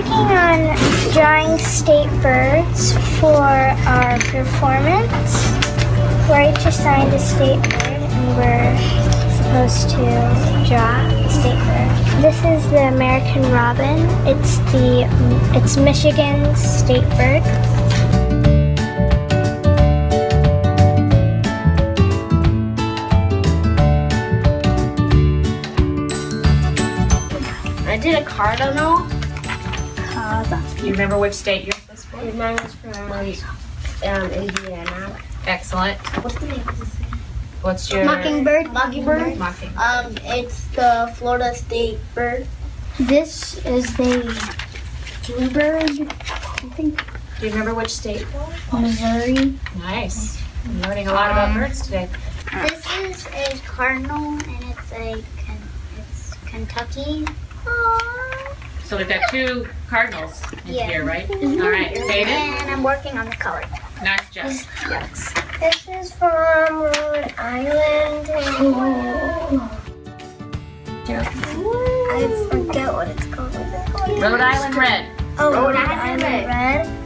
working on drawing state birds for our performance. We're each assigned a state bird and we're supposed to draw a state bird. This is the American robin. It's the it's Michigan's state bird. I did a cardinal. Do you remember which state you're supposed to be? Mine was from um, Indiana. Excellent. What's the name of this? What's your Mockingbird. Mockingbird. Mocking. Um, it's the Florida State bird. This is the bluebird. I think Do you remember which state? Missouri. Nice. I'm learning a lot about birds today. This is a cardinal, and it's a it's Kentucky. So we've got two cardinals in Yeah. here, right? Mm-hmm. All right, Hayden. And I'm working on the color. Nice job. This is from Rhode Island. I forget what it's called. Rhode Island red. Oh, Rhode Island red.